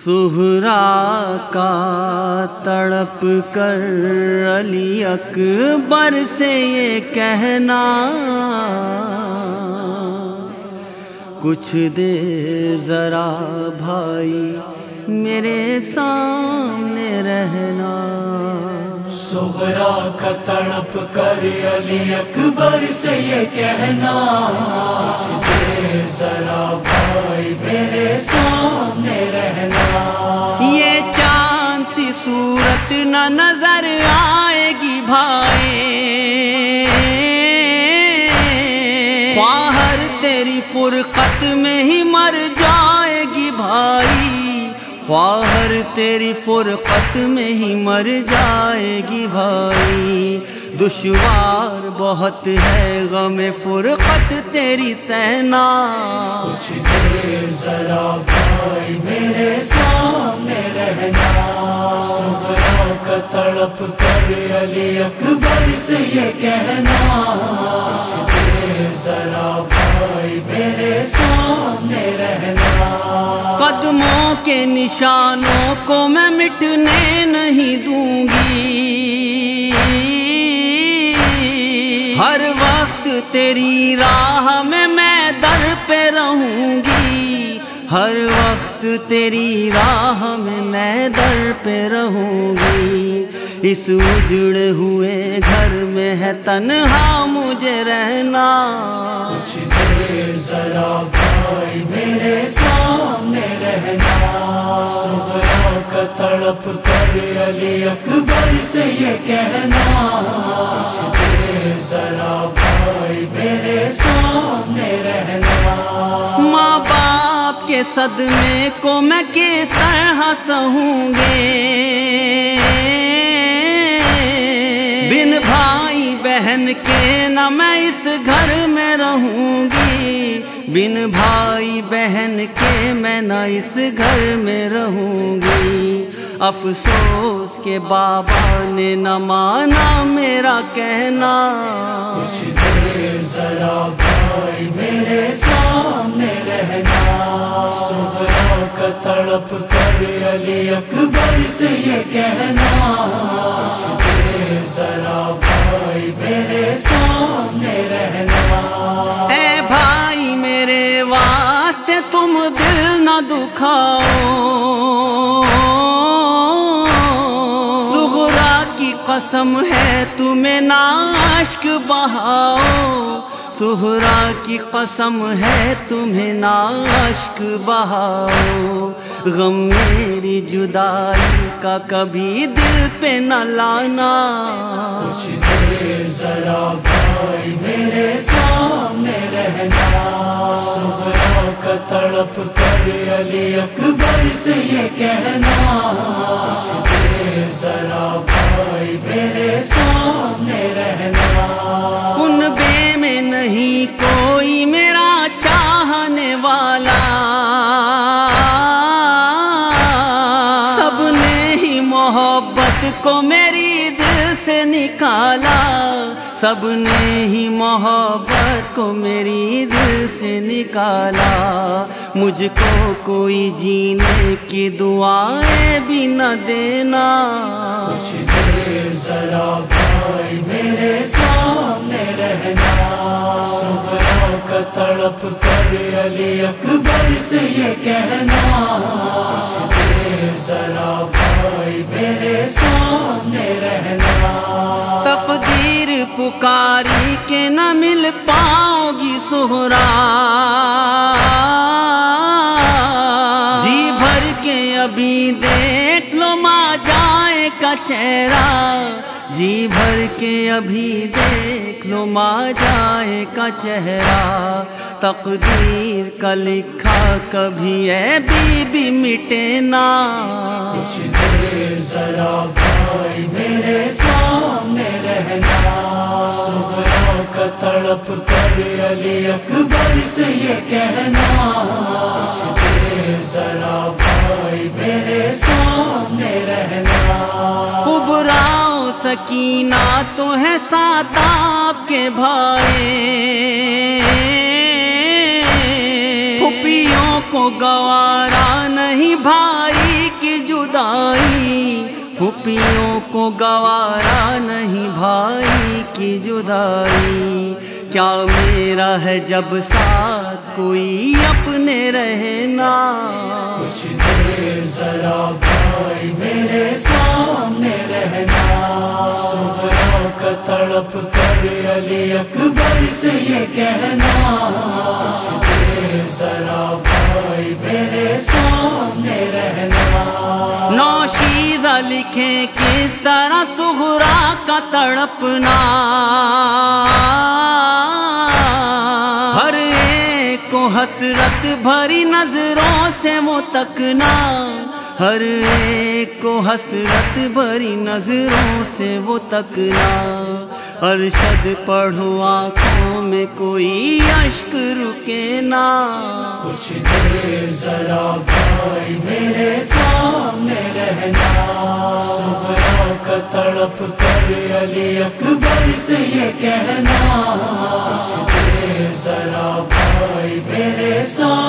सुहरा का तड़प कर अली अकबर से ये कहना, कुछ देर जरा भाई मेरे सामने रहना। सुहरा का तड़प कर अली अकबर से ये कहना। देर जरा भाई मेरे सामने रहना। ये चाँद सी सूरत न नज़र आएगी भाई ख्वाहर तेरी फुरकत ख्वाहर तेरी फुरकत में ही मर जाएगी भाई। दुश्वार बहुत है, गम फुरकत तेरी सहना कुछ देर जरा भाई मेरे सामने रहना का तड़प कर अली अकबर से ये कहना। के निशानों को मैं मिटने नहीं दूँगी। हर वक्त तेरी राह में मैं दर पे रहूँगी। हर वक्त तेरी राह में मैं दर पे रहूँगी। इस उजड़े हुए घर में है तन्हा मुझे रहना। कुछ देर जरा भाई मेरे सामने तड़प कर अली अकबर से ये कहना। जरा भाई मेरे सामने रहना। माँ बाप के सदमे को मैं किस तरह सहूँगे? बिन भाई बहन के न मैं इस घर में रहूँगी। बिन भाई बहन के मैं न इस घर में रहूँगी। अफसोस के बाबा ने न माना मेरा कहना। कुछ देर जरा भाई मेरे सामने रहना। तड़प कर अली अकबर से ये कहना। कसम है तुम्हें नाश्क बहाओ। सुहरा की कसम है तुम्हें नाश्क बहाओ। गम मेरी जुदाई का कभी दिल पे न लाना। कुछ देर जरा भाई मेरे तड़प कर अली अकबर से ये कहना जरा भाई मेरे सामने मोहब्बत को मेरी दिल से निकाला। सबने ही मोहब्बत को मेरी दिल से निकाला। मुझको कोई जीने की दुआएँ भी न देना। कुछ देर जरा भाई मेरे सामने रहना। तड़प कर अली अकबर से ये कहना। कुछ देर जरा भाई मेरे सामने रहना। तकदीर पुकारी के न मिल पाओगी सुहरा। जी भर के अभी देख लो माँ जाए का चेहरा। जी भर के अभी देख लो माँ जाए का चेहरा। तकदीर का लिखा, कभी है बीबी मिटे ना। कुछ देर जरा भाई मेरे सामने रहना। सुहरा का तड़प कर अली अकबर से ये कहना। कुछ देर जरा सकीना तो है साताब के भाई। फुपियों को गवारा नहीं भाई की जुदाई। फुपियों को गवारा नहीं भाई की जुदाई। क्या मेरा है जब साथ कोई अपने रहना? कुछ देर जरा भाई मेरे सामने रहना। सुहरा का तड़प कर अली अकबर से ये कहना। जरा भाई मेरे सामने रहना। नौशीजा लिखे किस तरह सुहरा का तड़पना? हर को हसरत भरी नज़रों से वो तकना हर एक को हसरत भरी नज़रों से वो तकना अरशद पढ़ो आँखों में कोई अश्क रुके ना। कुछ देर जरा भाई मेरे सामने रहना। का तड़प कर अली अकबर से ये कहना। कुछ देर जरा भाई मेरे सामने